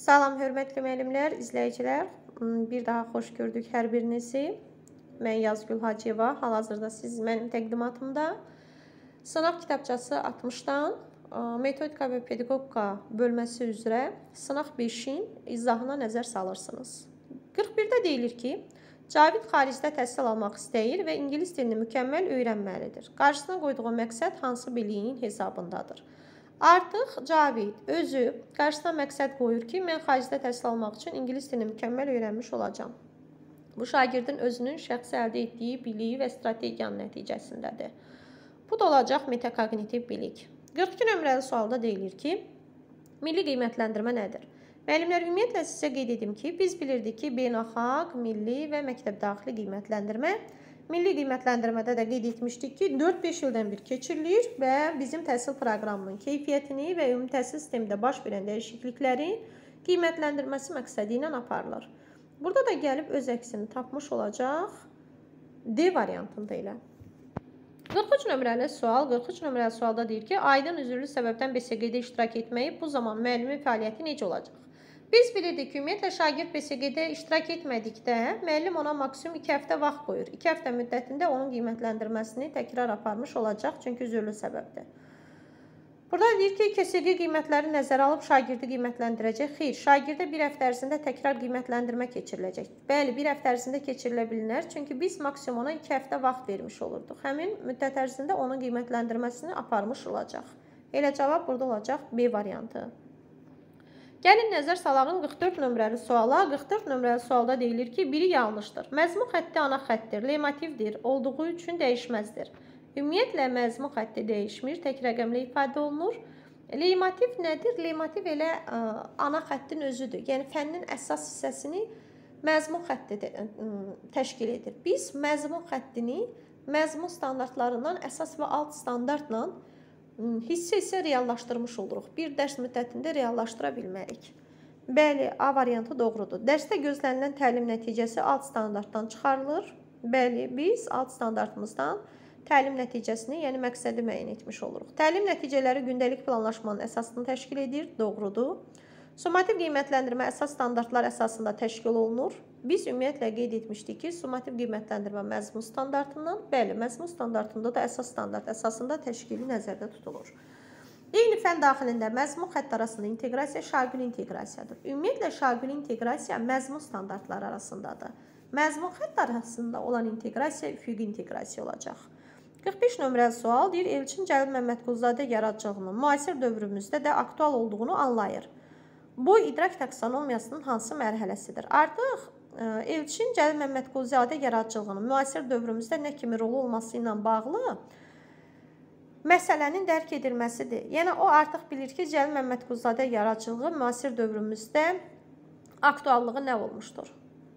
Salam, hörmətli müəllimlər, izləyicilər. Bir daha xoş gördük hər birinizi. Mən Yazgül Hacıyeva. Hal-hazırda siz mənim təqdimatımda sınaq kitabçası 60-dan metodika və pedaqogika bölməsi üzrə sınaq 5-in izahına nəzər salırsınız. 41-də deyilir ki, Cavid xaricdə təhsil almaq istəyir və ingilis dilini mükəmməl öyrənməlidir. Qarşısına qoyduğu məqsəd hansı biliyin hesabındadır? Artıq Cavid özü qarşısına məqsəd qoyur ki, mən xaricdə təhsil almaq üçün ingilis dilini mükəmməl öyrənmiş olacağam. Bu şagirdin özünün şəxsi əldə etdiyi biliyi və strategiyanın nəticəsindədir. Bu da olacaq metakognitiv bilik. 42 nömrəli sualda deyilir ki, milli qiymətləndirmə nədir? Müəllimlər, ümumiyyətlə sizə qeyd edim ki, biz bilirdik ki, beynəlxalq, milli və məktəb daxili qiymətləndirmə Milli qiymətləndirmədə də qeyd etmişdik ki, 4-5 ildən bir keçirilir və bizim təhsil proqramının keyfiyyətini və ümumi təhsil sistemində baş verən dəyişikliklərin qiymətləndirməsi məqsədi ilə aparılır. Burada da gəlib öz əksini tapmış olacaq D variantında ilə. 43 nömrəli sual, 43 nömrəli sualda deyir ki, aydın üzürlü səbəbdən BSG-də iştirak etməyib, bu zaman müəllimin fəaliyyəti necə olacaq? Biz bilirdik ki, ümumiyyətlə şagird BSG-də iştirak etmədikdə müəllim ona maksimum 2 həftə vaxt qoyur. 2 həftə müddətində onun qiymətləndirməsini təkrar aparmış olacaq, çünki üzürlü səbəbdir. Burada deyir ki, KSG qiymətləri nəzərə alıb şagirdi qiymətləndirəcək. Xeyr, şagirdə bir həftə ərzində təkrar qiymətləndirmə keçiriləcək. Bəli, bir həftə ərzində keçirilə bilinər, çünki biz maksimum ona 2 həftə vaxt vermiş olurduq. Həmin müddət ərzində onun qiymətləndirməsini aparmış olacaq. Elə cavab burada olacaq B variantı. Gəlin nəzər salağın 44 nömrəli suala. 44 nömrəli sualda deyilir ki, biri yanlışdır. Məzmun xətti ana xəttir, lemativdir, olduğu üçün dəyişməzdir. Ümumiyyətlə məzmun xətti dəyişmir, tək rəqəmlə ifadə olunur. Lemativ nədir? Lemativ elə ə, ana xəttin özüdür. Yəni fənnin əsas hissəsini məzmun xətti təşkil edir. Biz məzmun xəttini məzmun standartlarından əsas və alt standartla hissə-hissə reallaşdırmış oluruq. Bir dərs müddətində reallaşdıra bilmərik. Bəli, A variantı doğrudur. Dərsdə gözlənilən təlim nəticəsi alt standartdan çıxarılır. Bəli, biz alt standartımızdan təlim nəticəsini, yəni məqsədi müəyyən etmiş oluruq. Təlim nəticələri gündəlik planlaşmanın əsasını təşkil edir. Doğrudur. Summativ qiymətləndirmə əsas standartlar əsasında təşkil olunur. Biz ümumiyyətlə qeyd etmişdik ki, summativ qiymətləndirmə məzmun standartından, bəli, məzmun standartında da əsas standart əsasında təşkili nəzərdə tutulur. Eyni fən daxilində məzmun xətt arasında inteqrasiya şagül inteqrasiyadır. Ümumiyyətlə şagül inteqrasiya məzmun standartları arasındadır. Məzmun xətt arasında olan inteqrasiya üfüqi inteqrasiya olacaq. 45 nömrəli sual deyir, Elçin Cəlil Məmmədquluzadə yaradıcılığının müasir dövrümüzdə də aktual olduğunu anlayır. Bu idrak taksonomiyasının hansı mərhələsidir? Artıq Elçin Cəlil Məmmədquluzadə yaradıcılığının müasir dövrümüzdə nə kimi rolu olması ilə bağlı məsələnin dərk edilməsidir. Yəni o artıq bilir ki, Cəlil Məmmədquluzadə yaradıcılığı müasir dövrümüzdə aktuallığı nə olmuşdur?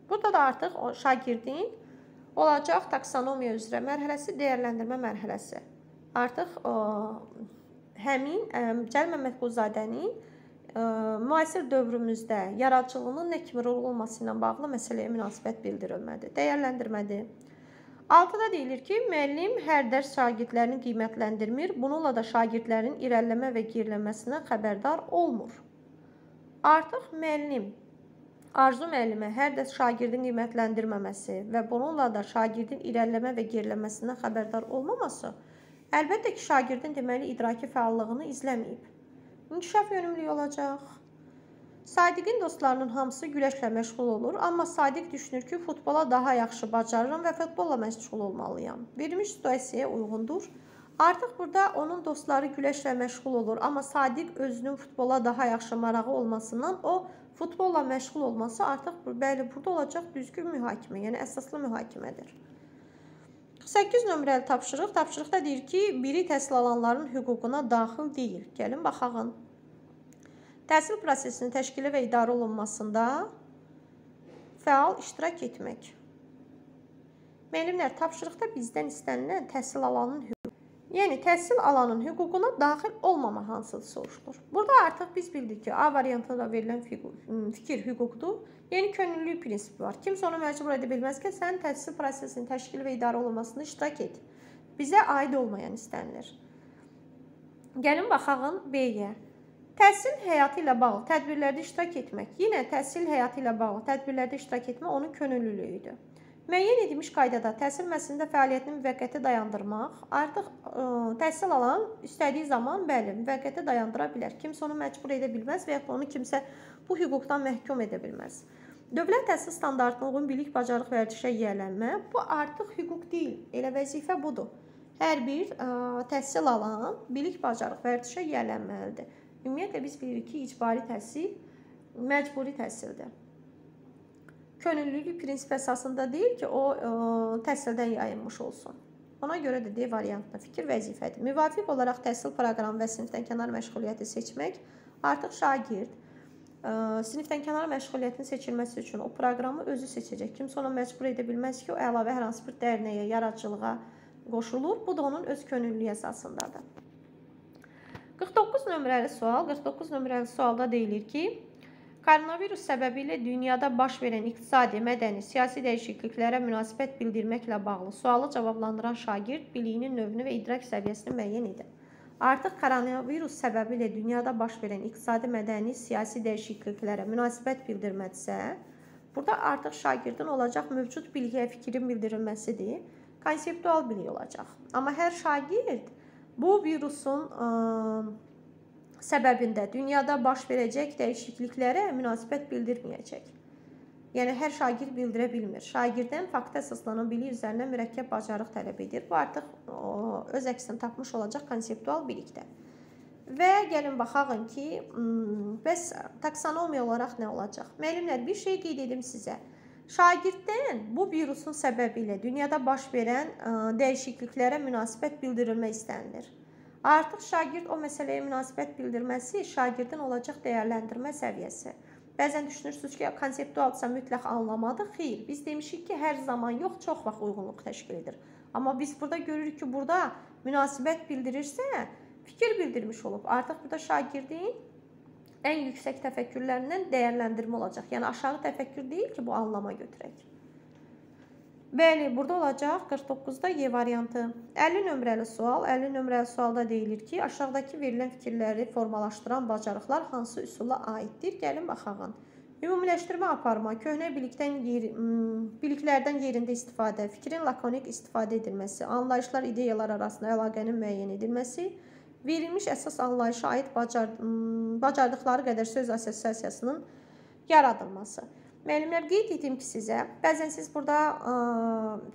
Burada da artıq o şagirdin olacaq taksonomiya üzrə mərhələsi, dəyərləndirmə mərhələsi. Artıq o, həmin Cəlil Məmmədquluzadənin müasir dövrümüzdə yaradıcılığının nə kimi rol olması ilə bağlı məsələyə münasibət bildirilmədi, dəyərləndirmədi. 6-da deyilir ki, müəllim hər dərs şagirdlərini qiymətləndirmir, bununla da şagirdlərin irəliləmə və gerilənməsindən xəbərdar olmur. Artıq müəllim Arzu müəllimə hər dərs şagirdin qiymətləndirməməsi və bununla da şagirdin irəliləmə və gerilənməsindən xəbərdar olmaması əlbəttə ki, şagirdin deməli idraki fəallığını izləməyib inkişaf yönümlü olacaq. Sadiqin dostlarının hamısı güləşlə məşğul olur, amma Sadiq düşünür ki, futbola daha yaxşı bacarıram və futbolla məşğul olmalıyam. Verilmiş situasiyaya uyğundur. Artıq burada onun dostları güləşlə məşğul olur, amma Sadiq özünün futbola daha yaxşı marağı olmasından o futbolla məşğul olması artıq bəli burada olacaq düzgün mühakimə, yəni əsaslı mühakimədir. 48 nömrəli tapşırıq. Tapşırıqda deyir ki, biri təhsil alanların hüququna daxil deyil. Gəlin baxağın. Təhsil prosesinin təşkili və idarə olunmasında fəal iştirak etmək. Müəllimlər, tapşırıqda bizdən istənilən təhsil alanın hüququ Yəni təhsil alanın hüququna daxil olmama hansıdır soruşulur. Burada artıq biz bildik ki, A variantında verilən fikir hüquqdur. Yəni könüllülük prinsipi var. Kimsə onu məcbur edə bilməz ki, sən təhsil prosesinin təşkili və idarə olunmasında iştirak et. Bizə aid olmayan istənilir. Gəlin baxağın B-yə. Təhsil həyatı ilə bağlı tədbirlərdə iştirak etmək. Yenə təhsil həyatı ilə bağlı tədbirlərdə iştirak etmək onun könüllülüyüdür. Müəyyən edilmiş qaydada təhsil müəssisəsində fəaliyyətini müvəqqəti dayandırmaq, artıq ə, təhsil alan istədiyi zaman bəli, müvəqqəti dayandıra bilər. Kimsə onu məcbur edə bilməz və ya onu kimsə bu hüquqdan məhkum edə bilməz. Dövlət təhsil standartına uyğun bilik, bacarıq vərdişə yiyələnmə bu artıq hüquq deyil, elə vəzifə budur. Hər bir ə, təhsil alan bilik, bacarıq vərdişə yiyələnməlidir. Ümumiyyətlə biz bilirik ki, icbari təhsil məcburi təhsildir. Könüllülük prinsipi əsasında deyil ki, o ə, təhsildən yayınmış olsun. Ona görə də D variantına fikir vəzifədir. Müvafiq olaraq təhsil proqramı və sinifdən kənar məşğuliyyəti seçmək artıq şagird ə, sinifdən kənar məşğuliyyətin seçilməsi üçün o proqramı özü seçəcək. Kimsə ona məcbur edə bilməz ki, o əlavə hər hansı bir dərnəyə, yaradıcılığa qoşulur. Bu da onun öz könüllülüyü əsasındadır. 49 nömrəli sual. 49 nömrəli sualda deyilir ki, koronavirus səbəbilə dünyada baş verən iqtisadi, mədəni, siyasi dəyişikliklərə münasibət bildirməklə bağlı sualı cavablandıran şagird biliyinin növünü və idrak səviyyəsini müəyyən edir. Artıq koronavirus səbəbilə dünyada baş verən iqtisadi, mədəni, siyasi dəyişikliklərə münasibət bildirməksə, burada artıq şagirdin olacaq mövcud biliyə fikrin bildirilməsidir. Konseptual bilik olacaq. Amma hər şagird bu virusun ə, səbəbində dünyada baş verəcək dəyişikliklərə münasibət bildirməyəcək. Yəni hər şagird bildirə bilmir. Şagirddən faktə əsaslanan bilik üzərinə mürəkkəb bacarıq tələb edir. Bu artıq o, öz əksini tapmış olacaq konseptual bilikdə. Və gəlin baxaq ki, bəs taksonomiya olaraq nə olacaq? Müəllimlər, bir şey qeyd edim sizə. Şagirddən bu virusun səbəbi ilə dünyada baş verən ə, dəyişikliklərə münasibət bildirilmək istənilir. Artıq şagird o məsələyə münasibət bildirməsi şagirdin olacaq dəyərləndirmə səviyyəsi. Bəzən düşünürsünüz ki, konseptualsa mütləq anlamadı. Xeyr, biz demişik ki, hər zaman yox, çox vaxt uyğunluq təşkil edir. Amma biz burada görürük ki, burada münasibət bildirirsə, fikir bildirmiş olub. Artıq burada şagirdin ən yüksək təfəkkürlərindən dəyərləndirmə olacaq. Yəni aşağı təfəkkür deyil ki, bu anlama götürək. Bəli, burada olacaq 49-da Y variantı. 50 nömrəli sual. 50 nömrəli sualda deyilir ki, aşağıdakı verilən fikirləri formalaşdıran bacarıqlar hansı üsula aiddir? Gəlin baxaq. Ümumiləşdirmə aparma, köhnə bilikdən yer, biliklərdən yerində istifadə, fikrin lakonik istifadə edilməsi, anlayışlar, ideyalar arasında əlaqənin müəyyən edilməsi, verilmiş əsas anlayışa aid bacar bacardıqları qədər söz assosiasiyasının yaradılması. Müəllimlər qeyd etdim ki, sizə bəzən siz burada ə,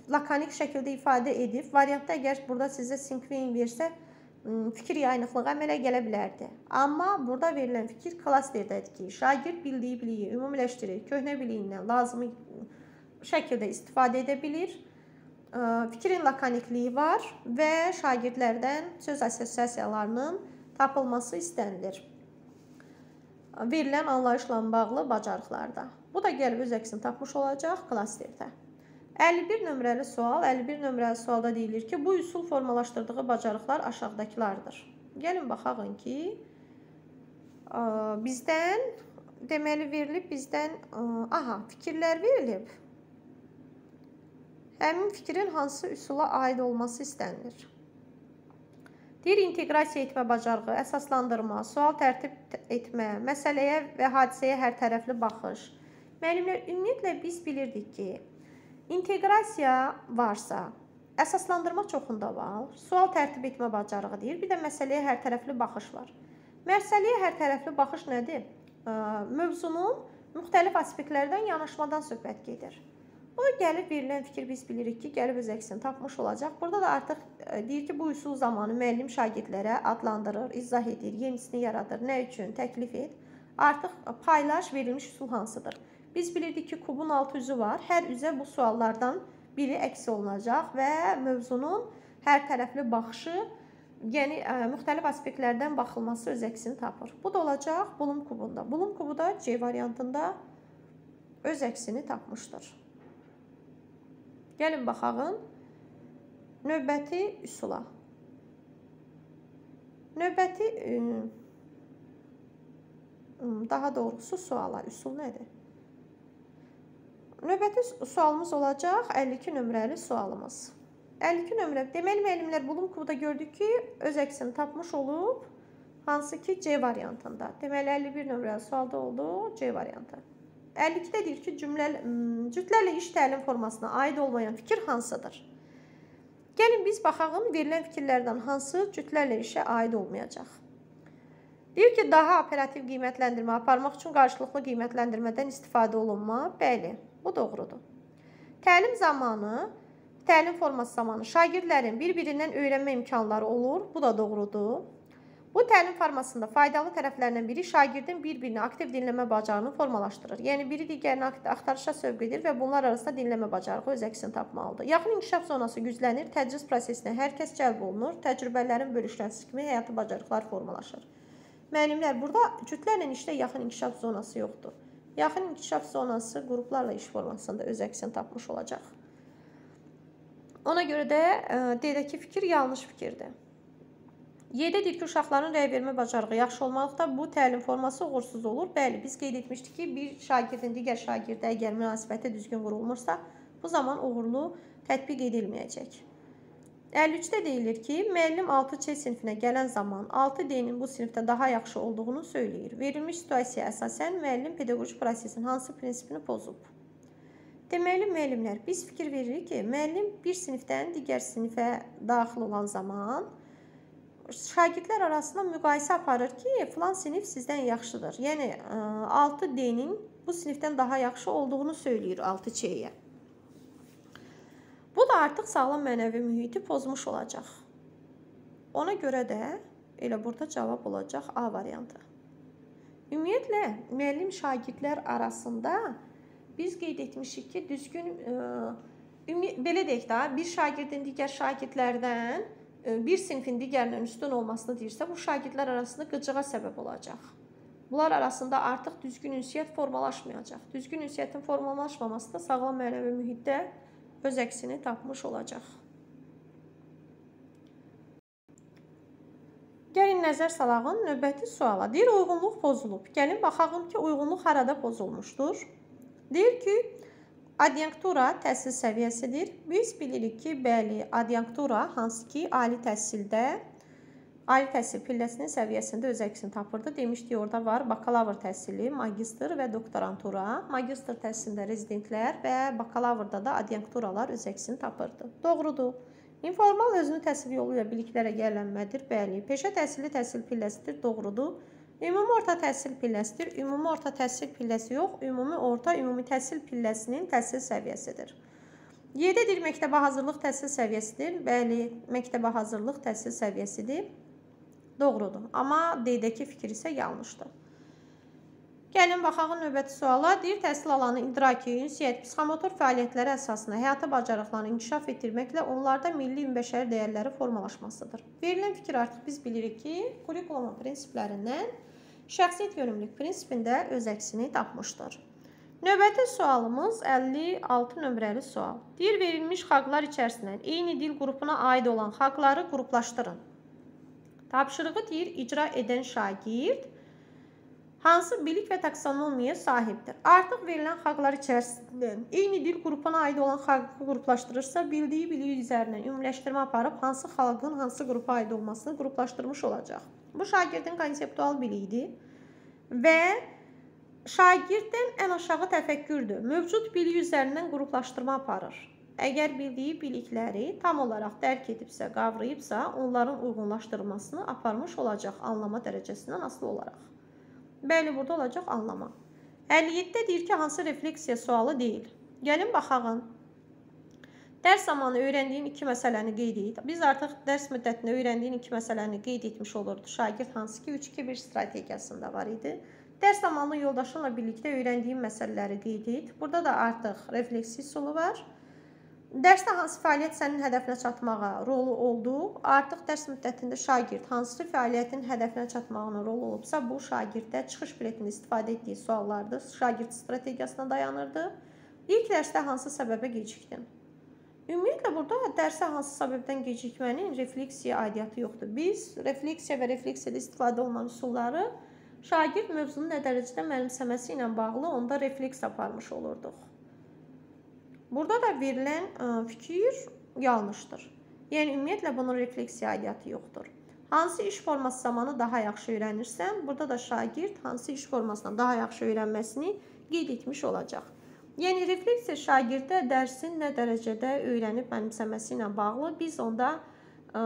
lakonik şəkildə ifadə edib, variantda əgər burada sizə sinkvin versə, fikir yayınıqlığı əmələ gələ bilərdi. Amma burada verilən fikir klasterdədir ki, şagird bildiyi biliyi ümumiləşdirir, köhnə biliyindən lazımi şəkildə istifadə edə bilir fikrin lakonikliyi var və şagirdlərdən söz assosiasiyalarının tapılması istənilir. Verilən anlayışla bağlı bacarıqlarda. Bu da gəlib öz əksini tapmış olacaq klasterdə. 51 nömrəli sual, 51 nömrəli sualda deyilir ki, bu üsul formalaşdırdığı bacarıqlar aşağıdakılardır. Gəlin baxaq ki, bizdən deməli verilib bizdən aha, fikirlər verilib. Həmin fikrin hansı üsula aid olması istənilir? Deyir, inteqrasiya etmə bacarığı, əsaslandırma, sual tərtib etmə, məsələyə və hadisəyə hər tərəfli baxış. Müəllimlər, ümumiyyətlə biz bilirdik ki, inteqrasiya varsa, əsaslandırma çoxunda var, sual tərtib etmə bacarığı deyir, bir də məsələyə hər tərəfli baxış var. Məsələyə hər tərəfli baxış nədir? Mövzunun müxtəlif aspektlərdən yanaşmadan söhbət gedir. O gəlib verilən fikir biz bilirik ki, gəlib öz əksini tapmış olacaq. Burada da artıq e, deyir ki, bu üsul zamanı müəllim şagirdlərə adlandırır, izah edir, yenisini yaradır. Nə üçün? Təklif et. Artıq paylaş verilmiş üsul hansıdır? Biz bilirdik ki, kubun 6 üzü var. Hər üzə bu suallardan biri əks olunacaq və mövzunun hər tərəfli baxışı, yəni ə, e, müxtəlif aspektlərdən baxılması öz əksini tapır. Bu da olacaq Bulum kubunda. Bulum kubu da C variantında öz əksini tapmışdır. Gəlin baxağın növbəti üsula. Növbəti daha doğrusu suala. Üsul nədir? Növbəti sualımız olacaq 52 nömrəli sualımız. 52 nömrə. Deməli müəllimlər bulum kubda gördük ki, öz əksini tapmış olub. Hansı ki C variantında. Deməli 51 nömrəli sualda oldu C variantı. 52-də deyir ki, cümlə cütlərlə iş təlim formasına aid olmayan fikir hansıdır? Gəlin biz baxaq verilən fikirlərdən hansı cütlərlə işə aid olmayacaq. Deyir ki, daha operativ qiymətləndirmə aparmaq üçün qarşılıqlı qiymətləndirmədən istifadə olunma. Bəli, bu doğrudur. Təlim zamanı, təlim forması zamanı şagirdlərin bir-birindən öyrənmə imkanları olur. Bu da doğrudur. Bu təlim formasında faydalı tərəflərindən biri şagirdin bir-birini aktiv dinləmə bacarığını formalaşdırır. Yəni biri digərini axtarışa sövq edir və bunlar arasında dinləmə bacarığı öz əksini tapmalıdır. Yaxın inkişaf zonası güclənir, tədris prosesinə hər kəs cəlb olunur, təcrübələrin bölüşləsi kimi həyati bacarıqlar formalaşır. Müəllimlər, burada cütlərlə işdə yaxın inkişaf zonası yoxdur. Yaxın inkişaf zonası qruplarla iş formasında öz əksini tapmış olacaq. Ona görə də D-dəki fikir yanlış fikirdir. 7-dir ki, uşaqların rəy vermə bacarığı yaxşı olmalıqda bu təlim forması uğursuz olur. Bəli, biz qeyd etmişdik ki, bir şagirdin digər şagirdə əgər münasibəti düzgün qurulmursa, bu zaman uğurlu tətbiq edilməyəcək. 53-də deyilir ki, müəllim 6C sinifinə gələn zaman 6D-nin bu sinifdə daha yaxşı olduğunu söyləyir. Verilmiş situasiyaya əsasən müəllim pedaqoji prosesin hansı prinsipini pozub? Deməli, müəllimlər, biz fikir veririk ki, müəllim bir sinifdən digər sinifə daxil olan zaman şagirdlər arasında müqayisə aparır ki, filan sinif sizdən yaxşıdır. Yəni 6D-nin bu sinifdən daha yaxşı olduğunu söyləyir 6C-yə. Bu da artıq sağlam mənəvi mühiti pozmuş olacaq. Ona görə də elə burada cavab olacaq A variantı. Ümumiyyətlə müəllim şagirdlər arasında biz qeyd etmişik ki, düzgün belə deyək də, bir şagirdin digər şagirdlərdən bir sinfin digərindən üstün olmasını deyirsə, bu şagirdlər arasında qıcığa səbəb olacaq. Bunlar arasında artıq düzgün ünsiyyət formalaşmayacaq. Düzgün ünsiyyətin formalaşmaması da sağlam mənəvi mühitdə öz əksini tapmış olacaq. Gəlin nəzər salağın növbəti suala. Deyir, uyğunluq pozulub. Gəlin baxağım ki, uyğunluq harada pozulmuşdur. Deyir ki, Adyanktura təhsil səviyyəsidir. Biz bilirik ki, bəli, adyanktura hansı ki, ali təhsildə ali təhsil pilləsinin səviyyəsində öz əksini tapırdı. Demişdik, orada var bakalavr təhsili, magistr və doktorantura. Magistr təhsilində rezidentlər və bakalavrda da adyankturalar öz əksini tapırdı. Doğrudur. İnformal özünü təhsil yolu ilə biliklərə gələnmədir. Bəli, peşə təhsili təhsil pilləsidir. Doğrudur. Ümumi orta təhsil pilləsidir. Ümumi orta təhsil pilləsi yox, ümumi orta ümumi təhsil pilləsinin təhsil səviyyəsidir. 7-dir məktəbə hazırlıq təhsil səviyyəsidir. Bəli, məktəbə hazırlıq təhsil səviyyəsidir. Doğrudur. Amma D-dəki fikir isə yanlışdır. Gəlin baxaq növbəti suala. Deyir, təhsil alanı idraki, ünsiyyət, psixomotor fəaliyyətləri əsasında həyata bacarıqlarını inkişaf etdirməklə onlarda milli ümbəşəri dəyərləri formalaşmasıdır. Verilən fikir artıq biz bilirik ki, kurikulumun prinsiplərindən şəxsiyyət yönümlülük prinsipində öz əksini tapmışdır. Növbəti sualımız 56 nömrəli sual. Deyir, verilmiş xalqlar içərisindən eyni dil qrupuna aid olan xalqları qruplaşdırın. Tapşırığı deyir, icra edən şagird hansı bilik və taksonomiyaya sahibdir? Artıq verilən xalqlar içərisindən eyni dil qrupuna aid olan xalqı qruplaşdırırsa, bildiyi bilik üzərindən ümumiləşdirmə aparıb hansı xalqın hansı qrupa aid olmasını qruplaşdırmış olacaq. Bu şagirdin konseptual biliyidir və şagirdin ən aşağı təfəkkürdür. Mövcud bilik üzərindən qruplaşdırma aparır. Əgər bildiyi bilikləri tam olaraq dərk edibsə, qavrayıbsa, onların uyğunlaşdırılmasını aparmış olacaq anlama dərəcəsindən asılı olaraq. Bəli, burada olacaq anlama. 57-də deyir ki, hansı refleksiya sualı deyil. Gəlin baxağın. Dərs zamanı öyrəndiyin iki məsələni qeyd et. Biz artıq dərs müddətində öyrəndiyin iki məsələni qeyd etmiş olurdu. Şagird hansı ki 3-2-1 strategiyasında var idi. Dərs zamanı yoldaşınla birlikdə öyrəndiyin məsələləri qeyd et. Burada da artıq refleksiv üsulu var. Dərsdə hansı fəaliyyət sənin hədəfinə çatmağa rolu oldu? Artıq dərs müddətində şagird hansı fəaliyyətin hədəfinə çatmağına rol olubsa, bu şagirddə çıxış biletində istifadə etdiyi suallardır. Şagird strategiyasına dayanırdı. İlk dərsdə hansı səbəbə gecikdin? Ümumiyyətlə burada dərsə hansı səbəbdən gecikmənin refleksiya aidiyyatı yoxdur. Biz refleksiya və refleksiyada istifadə olunan üsulları şagird mövzunu nə dərəcədə mənimsəməsi ilə bağlı onda refleks aparmış olurduq. Burada da verilən fikir yanlışdır. Yəni ümumiyyətlə bunun refleksiya aidiyyatı yoxdur. Hansı iş forması zamanı daha yaxşı öyrənirsən? Burada da şagird hansı iş formasından daha yaxşı öyrənməsini qeyd etmiş olacaq. Yəni refleksiya şagirddə dərsin nə dərəcədə öyrənib mənimsəməsi ilə bağlı biz onda ə,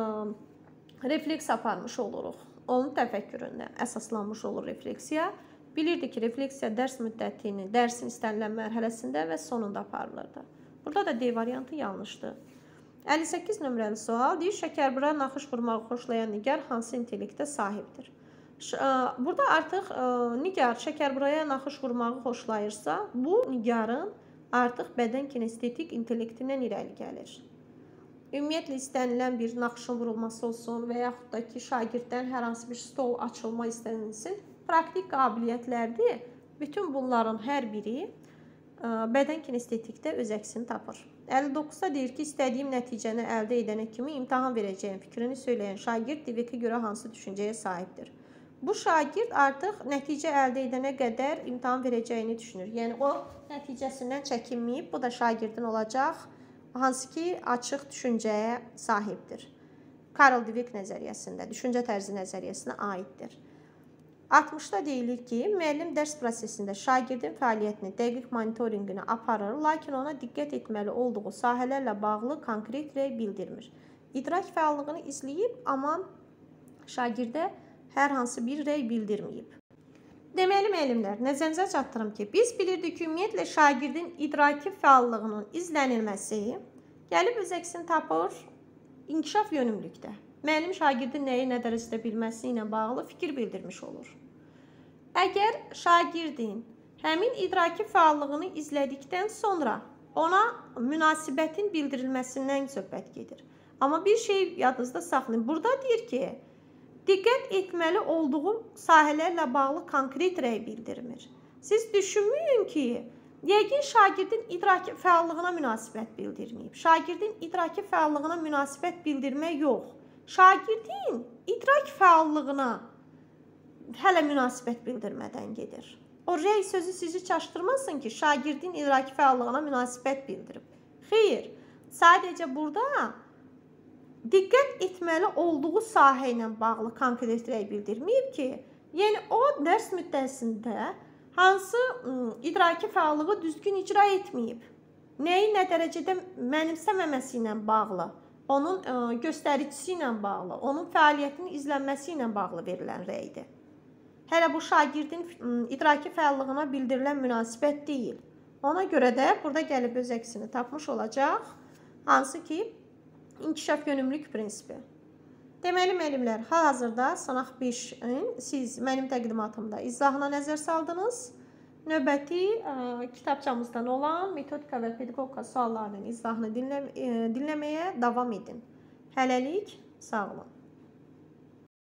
refleks aparmış oluruq. Onun təfəkküründə əsaslanmış olur refleksiya. Bilirdik ki, refleksiya dərs müddətini, dərsin istənilən mərhələsində və sonunda aparılırdı. Burada da D variantı yanlışdır. 58 nömrəli sual deyir, şəkərbura naxış vurmağı xoşlayan Nigar hansı intellektə sahibdir? Burada artıq Nigar şəkərburaya naxış vurmağı xoşlayırsa, bu Nigarın artıq bədən kinestetik intellektindən irəli gəlir. Ümumiyyətlə istənilən bir naxışın vurulması olsun və yaxud da ki, şagirddən hər hansı bir stol açılma istənilsin, praktik qabiliyyətlərdir. Bütün bunların hər biri bədən kinestetikdə öz əksini tapır. 59-da deyir ki, istədiyim nəticəni əldə edənə kimi imtahan verəcəyim fikrini söyləyən şagird Divikə görə hansı düşüncəyə sahibdir? Bu şagird artıq nəticə əldə edənə qədər imtahan verəcəyini düşünür. Yəni o nəticəsindən çəkinməyib, bu da şagirdin olacaq hansı ki, açıq düşüncəyə sahibdir. Karl Dweck nəzəriyyəsində, düşüncə tərzi nəzəriyyəsinə aiddir. 60-da deyilir ki, müəllim dərs prosesində şagirdin fəaliyyətini dəqiq monitorinqini aparır, lakin ona diqqət etməli olduğu sahələrlə bağlı konkret rəy bildirmir. İdrak fəallığını izləyib, amma şagirdə hər hansı bir rəy bildirməyib. Deməli müəllimlər, nəzərinizə çatdırım ki, biz bilirdik ki, ümumiyyətlə şagirdin idraki fəallığının izlənilməsi gəlib öz əksini tapır inkişaf yönümlükdə. Müəllim şagirdin nəyi nə dərəcədə bilməsi ilə bağlı fikir bildirmiş olur. Əgər şagirdin həmin idraki fəallığını izlədikdən sonra ona münasibətin bildirilməsindən söhbət gedir. Amma bir şey yadınızda saxlayın. Burada deyir ki, diqqət etməli olduğu sahələrlə bağlı konkret rəy bildirmir. Siz düşünməyin ki, yəqin şagirdin idraki fəallığına münasibət bildirməyib. Şagirdin idraki fəallığına münasibət bildirmək yox. Şagirdin idrak fəallığına hələ münasibət bildirmədən gedir. O rey sözü sizi çaşdırmasın ki, şagirdin idraki fəallığına münasibət bildirib. Xeyr, sadəcə burada diqqət etməli olduğu sahə ilə bağlı konkret rəy bildirməyib ki, yəni o dərs müddətində hansı idraki fəallığı düzgün icra etməyib. Nəyi nə dərəcədə mənimsəməməsi ilə bağlı, onun göstəricisi ilə bağlı, onun fəaliyyətinin izlənməsi ilə bağlı verilən rəydir. Hələ bu şagirdin idraki fəallığına bildirilən münasibət deyil. Ona görə də burada gəlib öz əksini tapmış olacaq. Hansı ki, inkişaf yönümlülük prinsipi. Deməli, müəllimlər, hal-hazırda sınaq 5-in siz mənim təqdimatımda izahına nəzər saldınız. Növbəti ə, kitabçamızdan olan metodika və pedaqogika suallarının izahını dinlə, ə, dinləməyə davam edin. Hələlik, sağ olun.